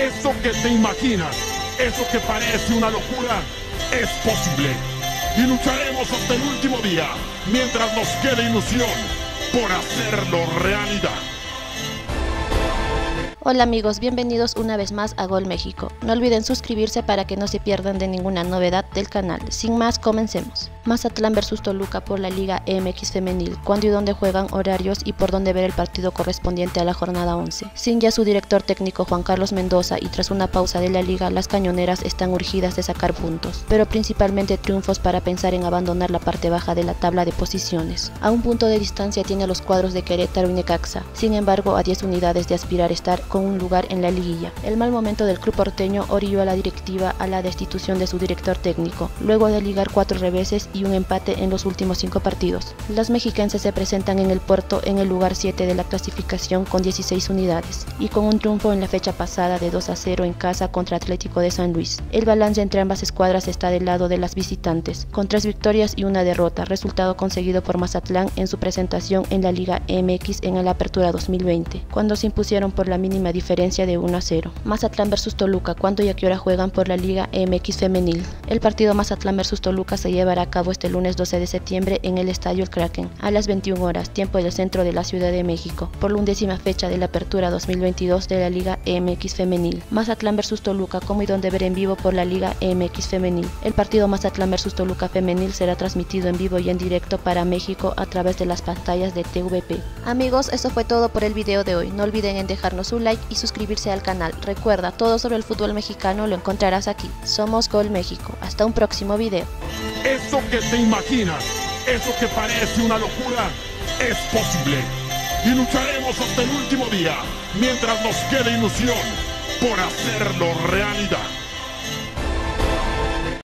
Eso que te imaginas, eso que parece una locura, es posible. Y lucharemos hasta el último día, mientras nos quede ilusión, por hacerlo realidad. Hola amigos, bienvenidos una vez más a Gol México. No olviden suscribirse para que no se pierdan de ninguna novedad del canal. Sin más, comencemos. Mazatlán versus Toluca por la Liga MX Femenil, cuándo y dónde juegan horarios y por dónde ver el partido correspondiente a la jornada 11. Sin ya su director técnico Juan Carlos Mendoza y tras una pausa de la liga, las cañoneras están urgidas de sacar puntos, pero principalmente triunfos para pensar en abandonar la parte baja de la tabla de posiciones. A un punto de distancia tiene a los cuadros de Querétaro y Necaxa, sin embargo a 10 unidades de aspirar a estar con un lugar en la liguilla. El mal momento del club porteño orilló a la directiva a la destitución de su director técnico, luego de ligar cuatro reveses y un empate en los últimos cinco partidos. Las mexiquenses se presentan en el puerto en el lugar 7 de la clasificación con 16 unidades y con un triunfo en la fecha pasada de 2 a 0 en casa contra Atlético de San Luis. El balance entre ambas escuadras está del lado de las visitantes, con tres victorias y una derrota, resultado conseguido por Mazatlán en su presentación en la Liga MX en la Apertura 2020, cuando se impusieron por la mínima diferencia de 1 a 0. Mazatlán versus Toluca, ¿cuándo y a qué hora juegan por la Liga MX femenil? El partido Mazatlán versus Toluca se llevará a cabo este lunes lunes 12 de septiembre en el Estadio El Kraken, a las 21 horas, tiempo del centro de la Ciudad de México, por la undécima fecha de la apertura 2022 de la Liga MX Femenil. Mazatlán vs Toluca, como y donde ver en vivo por la Liga MX Femenil. El partido Mazatlán vs Toluca Femenil será transmitido en vivo y en directo para México a través de las pantallas de TVP. Amigos, eso fue todo por el video de hoy. No olviden en dejarnos un like y suscribirse al canal. Recuerda, todo sobre el fútbol mexicano lo encontrarás aquí. Somos Gol México. Hasta un próximo video. Eso que te imaginas, eso que parece una locura, es posible. Y lucharemos hasta el último día, mientras nos quede ilusión, por hacerlo realidad.